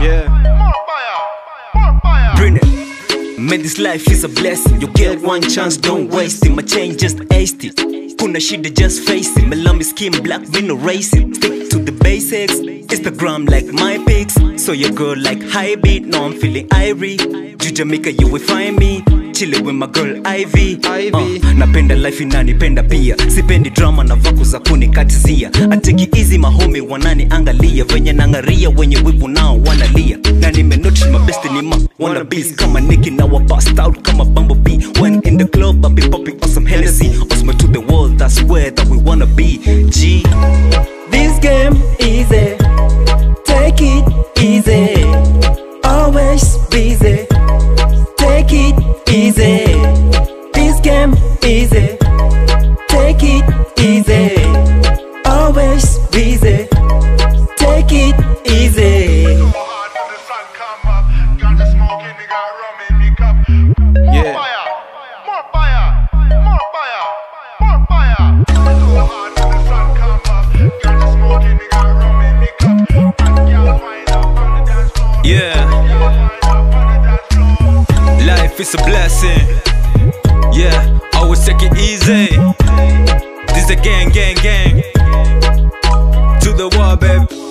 Yeah. More fire. More fire. Bring it. Man, this life is a blessing. You get one chance, don't waste it. My chain just aced it. Kuna shida, just face it. My lummy skin black, me no racing. Stick to the basics. Instagram like my pics. So your girl like high beat. No, I'm feeling irie. Ju Jamaica, you will find me. Chilling with my girl Ivy. Ivy. Uh, napenda life inanipenda pia sipendi drama na vaku za kunikatizia ateki easy mahomi wanani angalia venye nangaria wenye wivu nao wanna bees kama Nicki na wa bust out kama Bumblebee when in the club I be popping on some Hennessy Osmo to the world that's where that we wanna be G This game easy, take it easy. Always busy, take it easy. This game easy, take it easy. Always busy, take it easy. Life is a blessing. Yeah, always take it easy. This a gang, gang, gang. To the wall, baby.